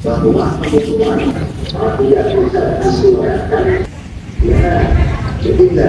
bahwa kebutuhan yang kita disediakan ya ketika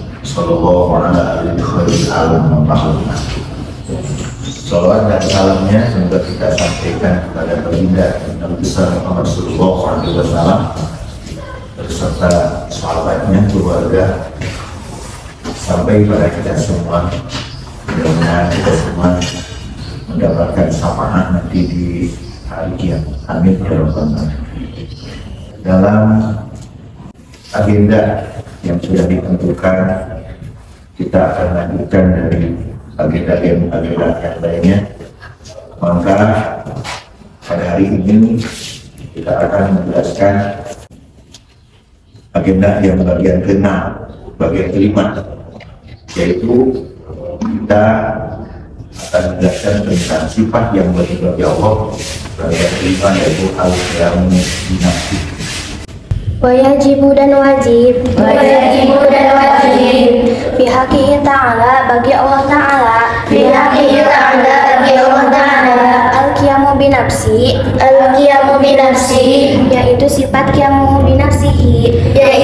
sallallahu ala alihi khairil alam wa ba'd Salawat dan salamnya semoga kita sampaikan kepada baginda Nabi besar Muhammad Sallallahu Alaihi Wasallam beserta sahabatnya, keluarga, sampai pada kita semua. Mudah-mudahan kita semua mendapatkan syafaat nanti di hari kiamat. Amin ya rabbal alamin. Dalam agenda yang sudah ditentukan, kita akan lanjutkan dari agenda yang agenda yang lainnya. Maka pada hari ini kita akan menjelaskan agenda yang bagian keenam, bagian kelima, yaitu kita akan menjelaskan tentang sifat yang bagi bagi Allah bagian kelima yaitu al-qiyamu binafsi Wajibu dan wajib. Wajibu dan wajib. Bihaqihi ta'ala bagi Allah ta'ala. Bihaqihi ta'ala bagi Allah ta'ala. Al-qiyamu binafsi. Al-qiyamu binafsi. Yaitu sifat qiyamu binafsihi. Yaitu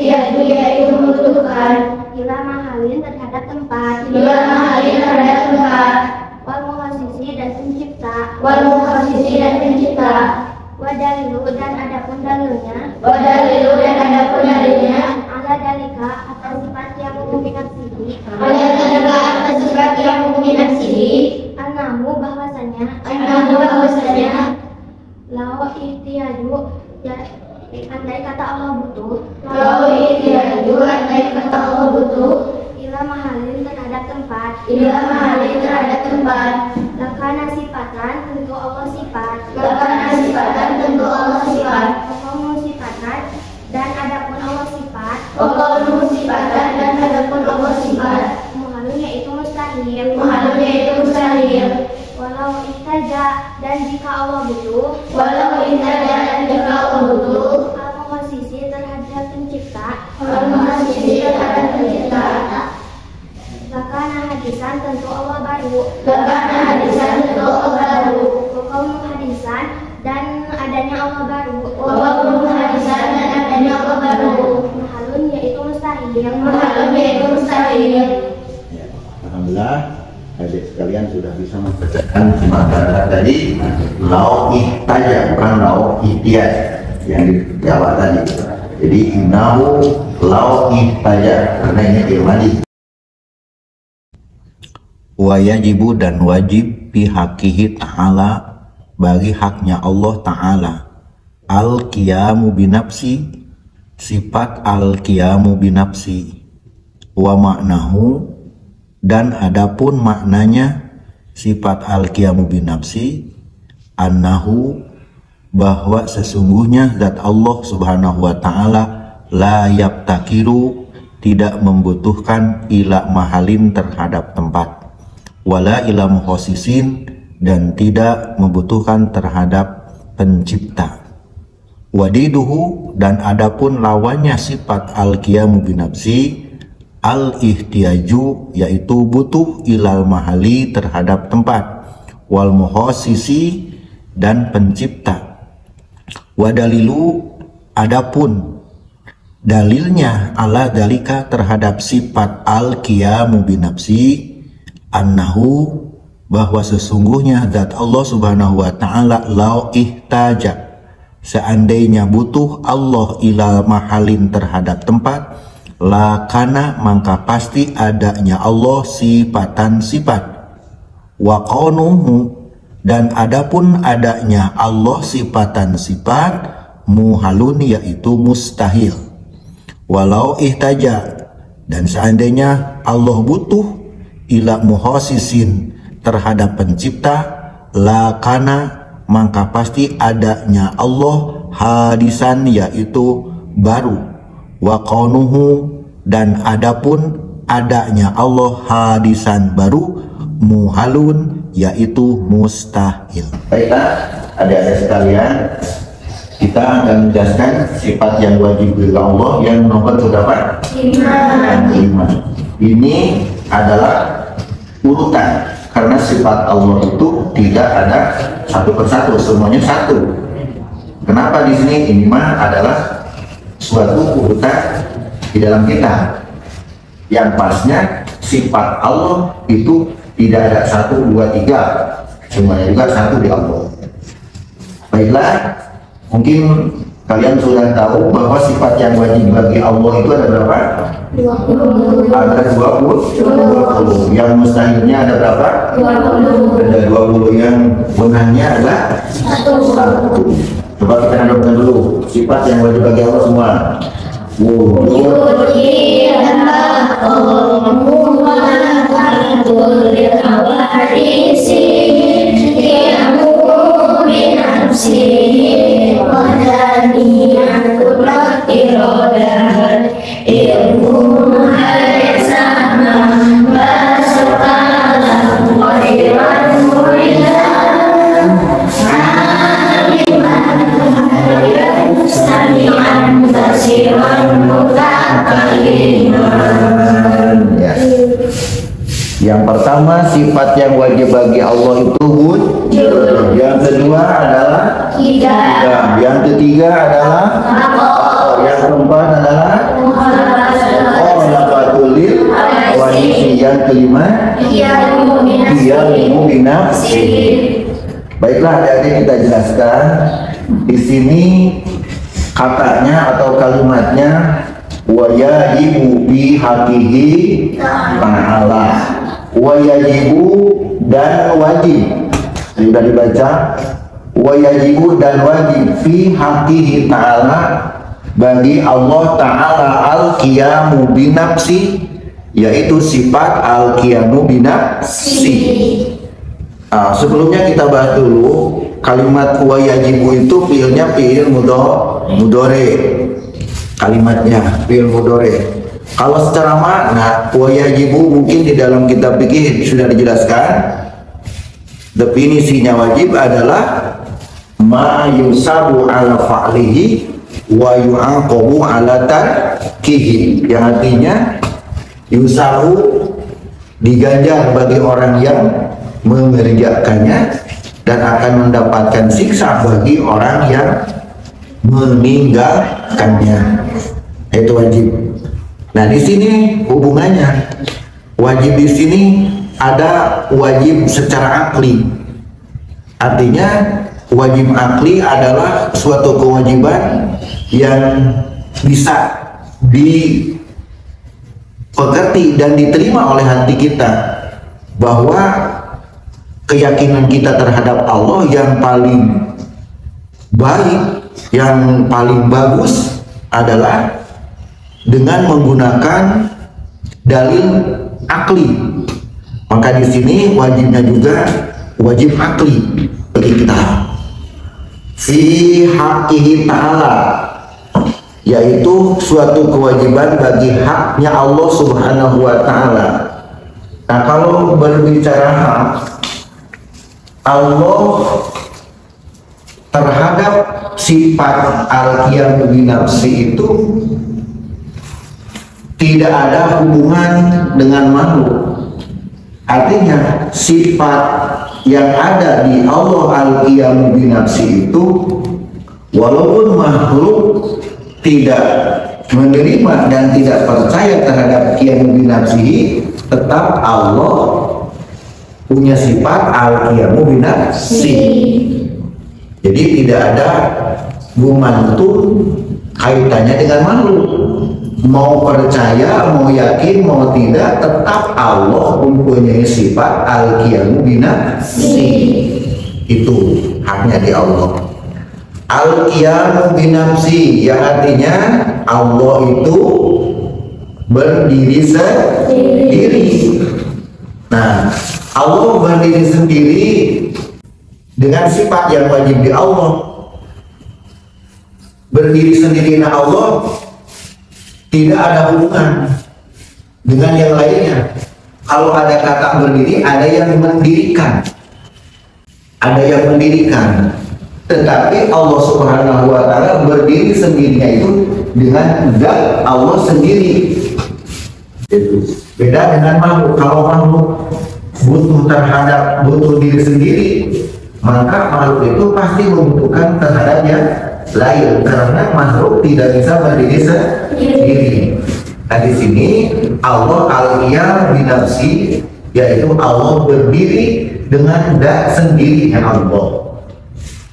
Al-ihtiyaju yaitu membutuhkan Ila mahalin terhadap tempat. Bila mahalin terhadap tempat. Wal muhasisi dan pencipta. Wal mukhasisi dan pencipta. Wadalilu dan adapun dalilnya. Wadalilu dan adapun dalilnya Ala dalika atas sifat yang mengombinasihi Hanya terdapat atas sifat yang mengombinasihi Anamu bahwasanya Anahu bahwasanya Lau ihtiyaju ya, Andai kata Allah butuh Kalau ihtiyaju andai kata Allah butuh Ila mahalin terhadap tempat Bila mahalin terhadap tempat Lakana sifatan tentu Allah sifat Lakana sifatan tentu Allah sifat Pokokmu sifatan dan adapun Allah sifat Pokokmu sifatan dan adapun Allah sifat Muhalun yaitu mustahil Mahalun yaitu mustahil Walau ihtaja dan jika Allah butuh Walau intada dan jika Allah butuh Al-Muhasisi terhadap pencipta? Al-Muhasisi terhadap pencipta? Lakana hadisan tentu Allah baru. Lakana hadisan tentu Allah baru. Pokokmu hadisan dan adanya Allah baru. Wawakmu hadisan dan adanya Allah baru. Muhalun yaitu mustahil. Mahalun yaitu mustahil. Ya, Alhamdulillah adik sekalian sudah bisa membacakan sementara tadi lau ihtaja bukan lau ihtiyaj yang dijawab tadi. Jadi innahu lau ihtaja karena ini ilmadi wa yajibu dan wajib bihakihi ta'ala bagi haknya Allah ta'ala. Al-qiyamu binafsi sifat al-qiyamu binafsi. Wa maknahu dan adapun maknanya sifat al-qiyamu binafsi annahu bahwa sesungguhnya zat Allah Subhanahu wa taala la yabtakiru tidak membutuhkan ila mahalin terhadap tempat. Wala ila muhosisin dan tidak membutuhkan terhadap pencipta. Wadiduhu dan adapun lawannya sifat al-qiyamu binafsi al-ihtiyaju yaitu butuh ilal mahali terhadap tempat wal muhosisi dan pencipta. Wadalilu adapun dalilnya ala dalika terhadap sifat al-qiyamu binafsi annahu bahwa sesungguhnya zat Allah Subhanahu wa taala lau ihtaja. Seandainya butuh Allah ila mahalin terhadap tempat lakana maka pasti adanya Allah sifatan sifat. Wa qanuhu dan adapun adanya Allah sifatan sifat muhalun yaitu mustahil. Walau ihtaja dan seandainya Allah butuh ila muhasisin terhadap pencipta lakana maka pasti adanya Allah hadisan yaitu baru wa kaunuhu dan adapun adanya Allah hadisan baru muhalun yaitu mustahil. Baiklah, adik-adik sekalian, kita akan menjelaskan sifat yang wajib bagi Allah yang nomor berapa? Lima. Ini adalah urutan karena sifat Allah itu tidak ada satu persatu, semuanya satu. Kenapa di sini ini mah adalah suatu urutan di dalam kita. Yang pasnya sifat Allah itu tidak ada satu, dua, tiga. Semuanya juga satu di Allah. Baiklah, mungkin kalian sudah tahu bahwa sifat yang wajib bagi Allah itu ada berapa? 20. Ada 20. 20. Yang mustahilnya ada berapa? 20. Ada 20. Yang benarnya ada satu. Coba kita hadapkan dulu sifat yang wajib bagi Allah semua. Wujud. Yang sifat yang wajib bagi Allah itu wujud. Yang kedua adalah tidak. Yang ketiga adalah Yang keempat adalah Qolafatulil Wanisi Yang kelima Dia binafsi Baiklah adik-adik kita jelaskan. Di sini katanya atau kalimatnya wayajibu bi hakihi ta'ala wayajibu dan wajib. Sudah dibaca? Wayajibu dan wajib fi hakihi ta'ala bagi Allah ta'ala al-qiyamu binafsi yaitu sifat al-qiyamu binafsi. Nah, sebelumnya kita bahas dulu kalimat wayajibu itu fiilnya fiil mudore kalimatnya fiil mudore kalau secara makna wajibu mungkin di dalam kitab fikih sudah dijelaskan definisinya wajib adalah ma yusabu ala fa'lihi wa yu'aqabu ala tarkihi. Yang artinya yusabu diganjar bagi orang yang mengerjakannya dan akan mendapatkan siksa bagi orang yang meninggalkannya. Itu wajib Nah, di sini hubungannya wajib di sini ada wajib secara akli. Artinya wajib akli adalah suatu kewajiban yang bisa dipekerti dan diterima oleh hati kita bahwa keyakinan kita terhadap Allah yang paling baik, yang paling bagus adalah dengan menggunakan dalil akli. Maka di sini wajibnya juga wajib akli bagi kita. Fi haqqihi ta'ala yaitu suatu kewajiban bagi haknya Allah Subhanahu wa taala. Nah, kalau berbicara hak Allah terhadap sifat al-qiyam binafsi itu tidak ada hubungan dengan makhluk. Artinya sifat yang ada di Allah al-qiyam binafsi itu walaupun makhluk tidak menerima dan tidak percaya terhadap qiyam binafsihi tetap Allah punya sifat al-qiyam binafsi. Jadi tidak ada gumantung kaitannya dengan makhluk. Mau percaya, mau yakin, mau tidak, tetap Allah mempunyai sifat al-qiyamu binafsi. Itu haknya di Allah. Al-qiyamu binafsi yang artinya Allah itu berdiri sendiri. Nah, Allah berdiri sendiri dengan sifat yang wajib di Allah berdiri sendiri nah Allah tidak ada hubungan dengan yang lainnya. Kalau ada kata berdiri ada yang mendirikan. Ada yang mendirikan. Tetapi Allah subhanahu wa ta'ala berdiri sendirinya itu dengan zat Allah sendiri. Beda dengan makhluk. Kalau makhluk butuh terhadap butuh diri sendiri maka makhluk itu pasti membutuhkan terhadapnya lain karena makhluk tidak bisa berdiri sendiri. Nah di sini Allah aliyah binafsi yaitu Allah berdiri dengan dak sendirinya Allah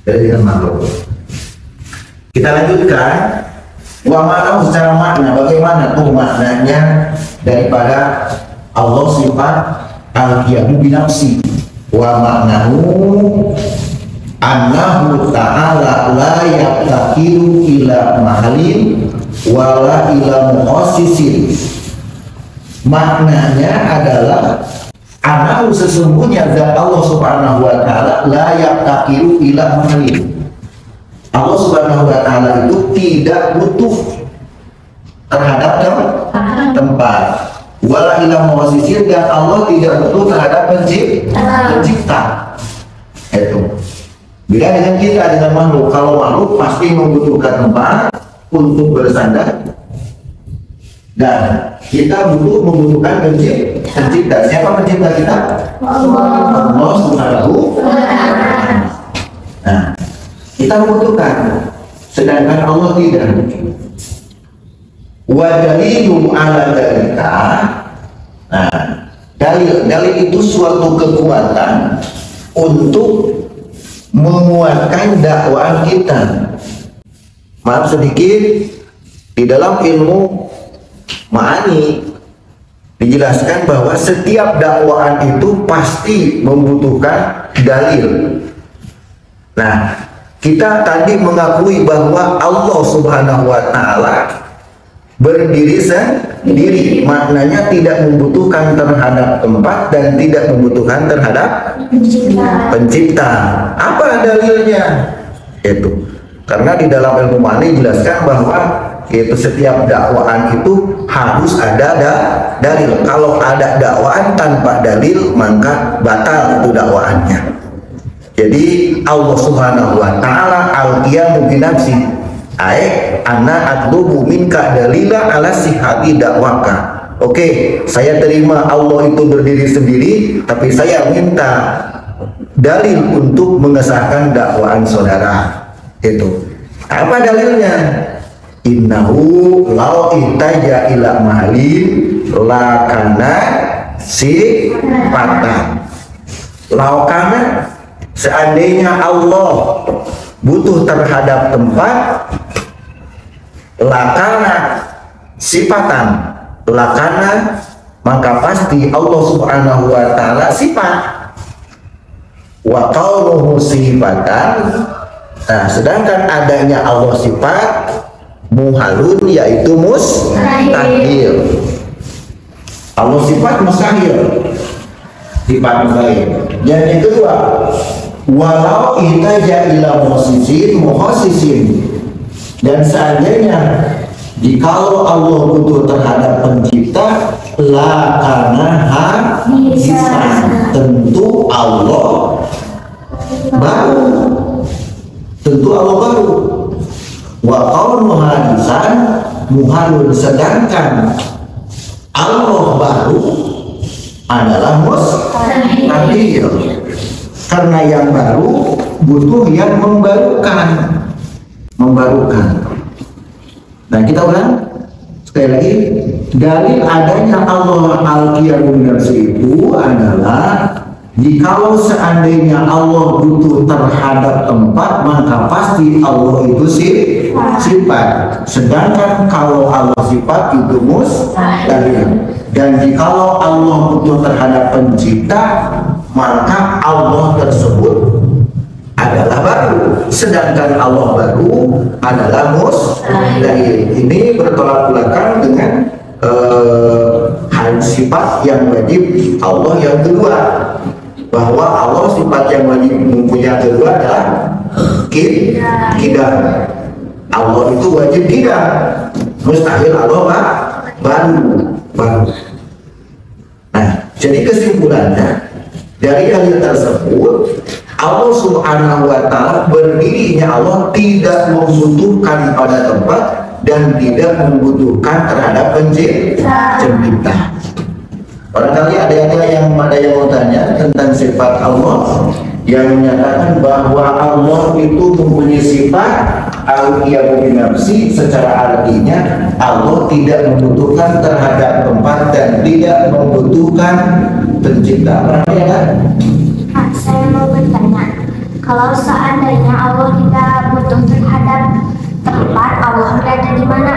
dari dengan makhluk. Kita lanjutkan wa makna secara makna bagaimana tuh maknanya daripada Allah sifat al-qiyamu binafsi wa maknahu annahu ta'ala la yaqtakiru ila mahalin wala ila muqassisin. Maknanya adalah annahu sesungguhnya zat Allah subhanahu wa ta'ala la yaqtakiru ila mahalin. Allah subhanahu wa ta'ala itu tidak butuh terhadap tempat. wala ila muqassisin dan Allah tidak butuh terhadap pencipta Beda dengan kita dengan makhluk. Kalau makhluk pasti membutuhkan tempat untuk bersandar dan kita butuh membutuhkan pencipta. Siapa pencipta kita? Allah. Allah Subhanahu Nah, kita membutuhkan sedangkan Allah tidak. Wa dalilu ala dalika. Nah, dalil dalil itu suatu kekuatan untuk menguatkan dakwaan kita. Maaf sedikit di dalam ilmu ma'ani dijelaskan bahwa setiap dakwaan itu pasti membutuhkan dalil. Nah, kita tadi mengakui bahwa Allah Subhanahu wa taala berdiri sendiri. Maknanya tidak membutuhkan terhadap tempat dan tidak membutuhkan terhadap pencipta, pencipta. apa dalilnya? Itu. Karena di dalam ilmu mani dijelaskan bahwa itu setiap dakwaan itu harus ada da dalil. Kalau ada dakwaan tanpa dalil maka batal itu dakwaannya. Jadi Allah subhanahu wa ta'ala al-qiyamu binafsi Aik, ana atlubu minka dalila ala sihati dakwaka. Oke, saya terima Allah itu berdiri sendiri, tapi saya minta dalil untuk mengesahkan dakwaan saudara. Itu. Apa dalilnya? Innahu lau itaja ila mahalin lakana si patah. Laukana seandainya Allah butuh terhadap tempat lakana sifatan. Lakana maka pasti Allah Subhanahu wa taala sifat. Wa kaunuhu sifatan. Nah sedangkan adanya Allah sifat muhalun yaitu mustahil Allah sifat mustahil. Sifat mustahil. Dan yang kedua walau kita jadilah muhasisin muhasisin dan seandainya jikalau Allah butuh terhadap pencipta la karena bisa. Tentu Allah baru. Tentu Allah baru. Wa muhadisan muhalun sedangkan Allah baru adalah mustahil karena yang baru butuh yang membarukan membarukan nah kita ulang sekali lagi dalil adanya Allah al-qiyamun itu adalah Jikalau seandainya Allah butuh terhadap tempat, maka pasti Allah itu sifat. Sedangkan kalau Allah sifat itu mustahil. Dan jikalau Allah butuh terhadap pencipta, maka Allah tersebut adalah baru. Sedangkan Allah baru adalah mustahil. Ini bertolak belakang dengan uh, hal sifat yang wajib Allah yang kedua bahwa Allah sifat yang wajib mempunyai kedua adalah kid kidah Allah itu wajib kidah mustahil Allah pak baru. Baru. Nah jadi kesimpulannya dari hal tersebut Allah subhanahu wa ta'ala berdirinya Allah tidak membutuhkan pada tempat dan tidak membutuhkan terhadap pencipta. Barangkali ada yang yang ada yang mau tanya tentang sifat Allah yang menyatakan bahwa Allah itu mempunyai sifat al nafsi secara artinya Allah tidak membutuhkan terhadap tempat dan tidak membutuhkan pencipta. Barangkali ada? Nah, saya mau bertanya, kalau seandainya Allah tidak butuh terhadap tempat, Allah berada di mana?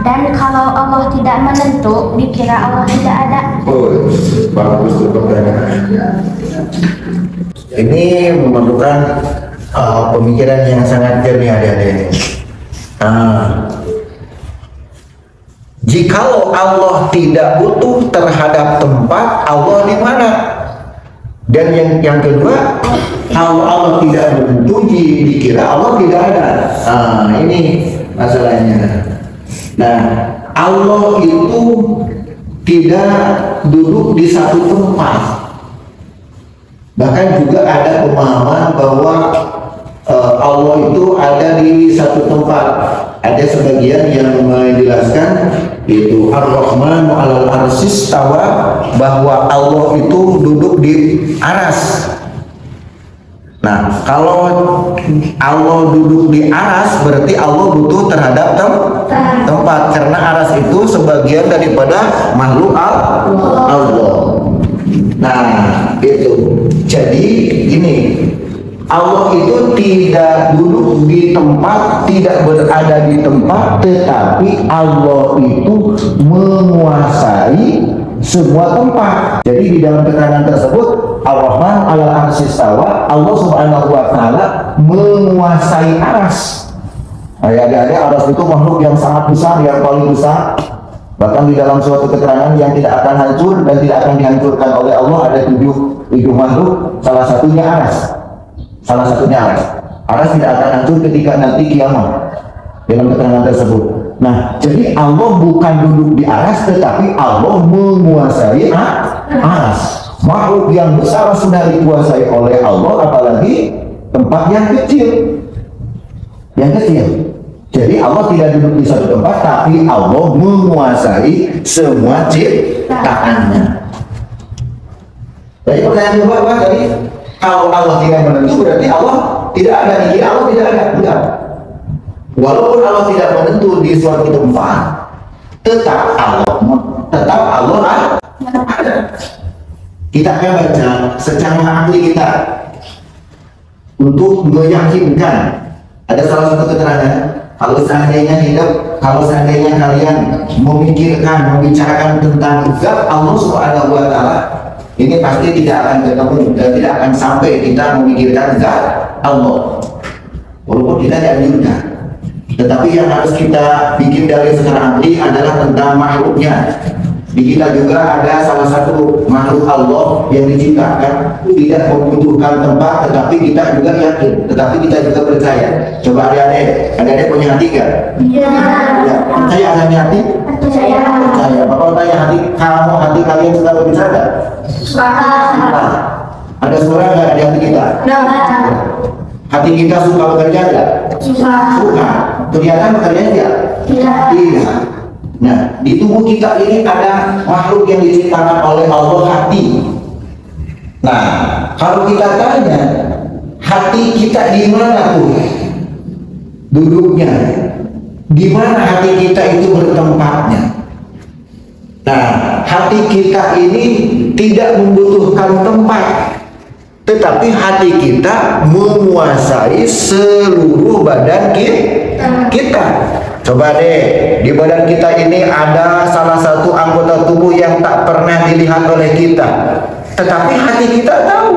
Dan kalau Allah tidak menentu, dikira Allah tidak ada. Oh, bagus tuh pertanyaan. Ini memerlukan uh, pemikiran yang sangat jernih adik-adik. Uh, jikalau Allah tidak butuh terhadap tempat, Allah di mana? Dan yang yang kedua, kalau Allah tidak butuh, dikira Allah tidak ada. Nah, ini masalahnya. Nah, Allah itu tidak duduk di satu tempat. Bahkan juga ada pemahaman bahwa uh, Allah itu ada di satu tempat. Ada sebagian yang menjelaskan itu Ar-Rahman al arsis tawa bahwa Allah itu duduk di aras Nah, kalau Allah duduk di aras berarti Allah butuh terhadap tem tempat karena aras itu sebagian daripada makhluk Allah. Nah, itu. Jadi ini Allah itu tidak duduk di tempat, tidak berada di tempat, tetapi Allah itu menguasai semua tempat. Jadi di dalam keterangan tersebut Ar-Rahman ala arsistawa Allah subhanahu wa ta'ala menguasai aras. Ayat-ayat aras itu makhluk yang sangat besar, yang paling besar. Bahkan di dalam suatu keterangan yang tidak akan hancur dan tidak akan dihancurkan oleh Allah ada tujuh, tujuh makhluk, salah satunya aras. Salah satunya aras. Aras tidak akan hancur ketika nanti kiamat. Dalam keterangan tersebut. Nah, jadi Allah bukan duduk di aras, tetapi Allah menguasai aras. Makhluk yang besar sudah dikuasai oleh Allah, apalagi tempat yang kecil. Yang kecil. Jadi Allah tidak duduk di satu tempat, tapi Allah menguasai semua ciptaannya. Jadi pertanyaan kedua apa tadi? Kalau Allah tidak menentu berarti Allah tidak ada. Ini Allah tidak ada. Enggak. Walaupun Allah tidak menentu di suatu tempat, tetap Allah tetap Allah ada. Kita akan baca secara ahli kita untuk meyakinkan ada salah satu keterangan kalau seandainya hidup, kalau seandainya kalian memikirkan, membicarakan tentang zat Allah Subhanahu wa taala, ini pasti tidak akan ketemu dan tidak akan sampai kita memikirkan zat Allah. Walaupun kita dianjurkan. Tetapi yang harus kita bikin dari sekarang ini adalah tentang makhluknya. Di kita juga ada salah satu makhluk Allah yang diciptakan tidak membutuhkan tempat, tetapi kita juga yakin, tetapi kita juga percaya. Coba adik-adik, adik-adik punya hati gak? Iya. Ya, percaya ada hati? Percaya. Percaya. Bapak tanya hati kamu, hati kalian suka berbicara? Suka. Ada suara nggak di hati kita? Hati kita suka bekerja nggak? Suka. Suka. Kelihatan bekerja nggak? Tidak. Tidak. Nah, di tubuh kita ini ada makhluk yang diciptakan oleh Allah hati. Nah, kalau kita tanya, hati kita di mana tuh duduknya? Di mana hati kita itu bertempatnya? Nah, hati kita ini tidak membutuhkan tempat, tetapi hati kita menguasai seluruh badan ki- kita. Coba deh, di badan kita ini ada salah satu anggota tubuh yang tak pernah dilihat oleh kita, tetapi hati kita tahu.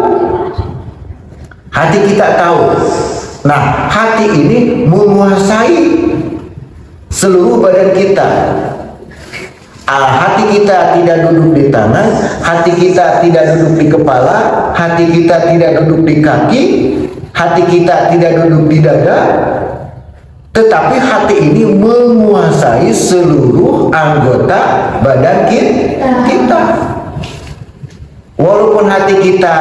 Hati kita tahu. Nah, hati ini menguasai seluruh badan kita. Ah, hati kita tidak duduk di tangan, hati kita tidak duduk di kepala, hati kita tidak duduk di kaki, hati kita tidak duduk di dada, tetapi hati ini menguasai seluruh anggota badan ki- kita. Walaupun hati kita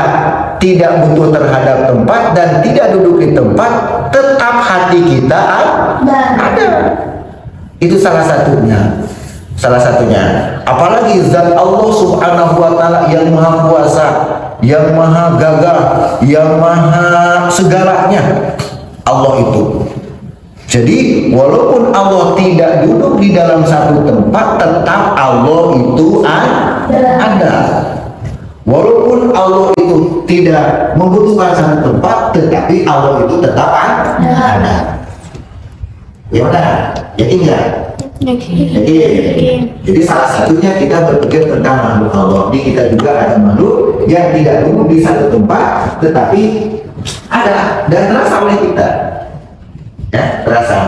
tidak butuh terhadap tempat dan tidak duduk di tempat, tetap hati kita ada. Itu salah satunya. Salah satunya. Apalagi zat Allah Subhanahu wa taala yang maha kuasa, yang maha gagah, yang maha segalanya. Allah itu. Jadi walaupun Allah tidak duduk di dalam satu tempat, tetap Allah itu ada. Walaupun Allah itu tidak membutuhkan satu tempat, tetapi Allah itu tetap ada. Ya udah, yakin nggak? Yakin. Jadi salah satunya kita berpikir tentang makhluk Allah. Ini kita juga ada makhluk yang tidak duduk di satu tempat, tetapi ada dan terasa oleh kita. Ya, terasa.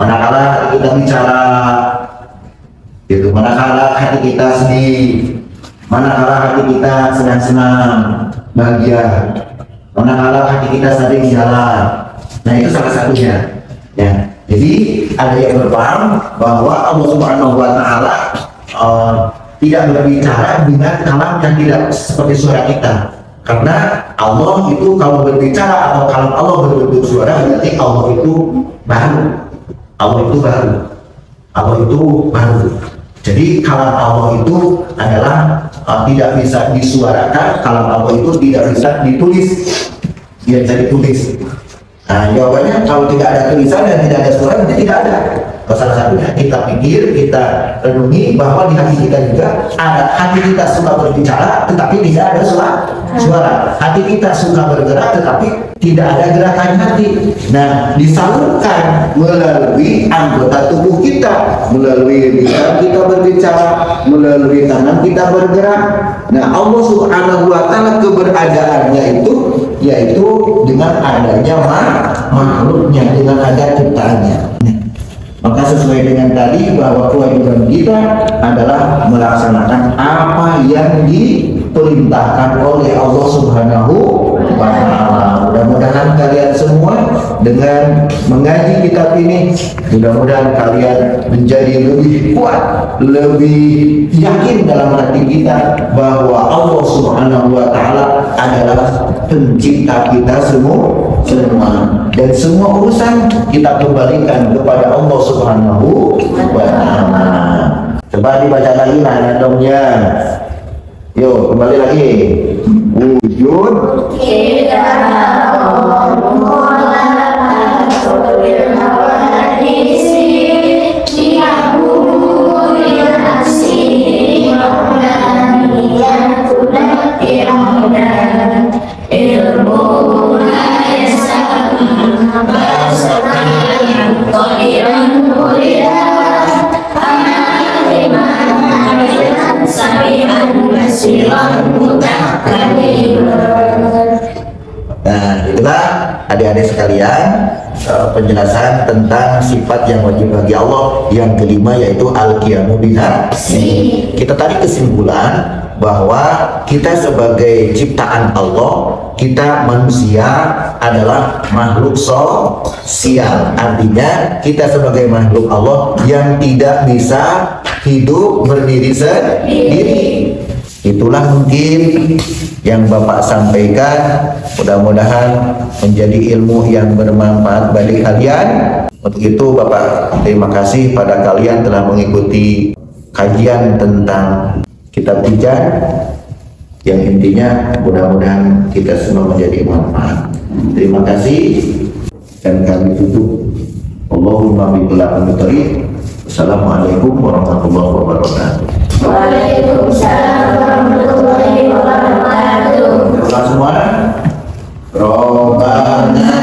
Manakala kita bicara, itu manakala hati kita sedih, manakala hati kita sedang senang, bahagia, manakala hati kita sering jalan. Nah itu salah satunya. Ya, jadi ada yang berpaham bahwa Allah Subhanahu Wa Taala eh, tidak berbicara dengan kalam yang tidak seperti suara kita. Karena Allah itu kalau berbicara atau kalau Allah berbentuk suara berarti Allah itu baru. Allah itu baru. Allah itu baru. Jadi kalam Allah itu adalah uh, tidak bisa disuarakan, kalam Allah itu tidak bisa ditulis. Dia bisa ditulis. Nah, jawabannya kalau tidak ada tulisan dan tidak ada suara berarti tidak ada. Kalau salah satunya kita pikir, kita renungi bahwa di hati kita juga ada hati kita suka berbicara tetapi tidak ada suara. Suara. Hati kita suka bergerak tetapi tidak ada gerakan hati. Nah, disalurkan melalui anggota tubuh kita, melalui lisan kita berbicara, melalui tangan kita bergerak. Nah, Allah Subhanahu wa taala keberadaannya itu yaitu dengan adanya ma- makhluknya, dengan ada ciptaannya. Nah, Maka sesuai dengan tadi bahwa kewajiban kita adalah melaksanakan apa yang diperintahkan oleh Allah Subhanahu wa taala. Mudah-mudahan kalian semua dengan mengaji kitab ini mudah-mudahan kalian menjadi lebih kuat, lebih yakin dalam hati kita bahwa Allah Subhanahu wa taala adalah pencipta kita semua semua dan semua urusan kita kembalikan kepada Allah Subhanahu wa taala. Coba dibaca lagi nah dongnya. Yuk, kembali lagi. Wujud Ilmu adik-adik sekalian eh, penjelasan tentang sifat yang wajib bagi Allah. Yang kelima yaitu al-qiyamu binafsi. Kita tarik kesimpulan bahwa kita sebagai ciptaan Allah, kita manusia adalah makhluk sosial. Artinya kita sebagai makhluk Allah yang tidak bisa hidup berdiri sendiri. Itulah mungkin yang Bapak sampaikan. Mudah-mudahan menjadi ilmu yang bermanfaat bagi kalian. Untuk itu Bapak terima kasih pada kalian telah mengikuti kajian tentang kitab tijan yang intinya mudah-mudahan kita semua menjadi manfaat. Terima kasih dan kami tutup. Allahumma billahi Assalamualaikum warahmatullahi wabarakatuh. Waalaikumsalam semua. Robbana